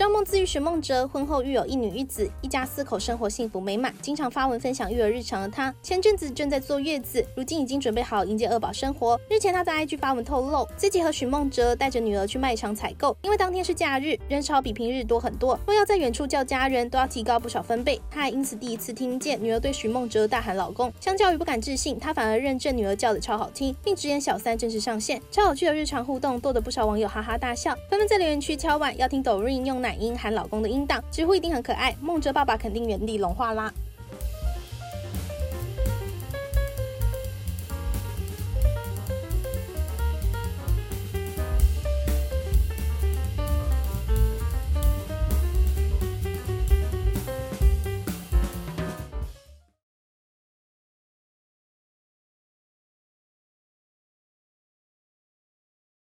张梦自愈许梦哲婚后育有一女一子，一家四口生活幸福美满，经常发文分享育儿日常的她，前阵子正在坐月子，如今已经准备好迎接二宝生活。日前她在 IG 发文透露，自己和许梦哲带着女儿去卖场采购，因为当天是假日，人潮比平日多很多，若要在远处叫家人，都要提高不少分贝。她还因此第一次听见女儿对许梦哲大喊“老公”，相较于不敢置信，她反而认证女儿叫的超好听，并直言小三正式上线，超有趣的日常互动，逗得不少网友哈哈大笑，纷纷在留言区敲碗要听抖音用奶喊老公的音档，几乎一定很可爱，梦哲爸爸肯定原地融化啦。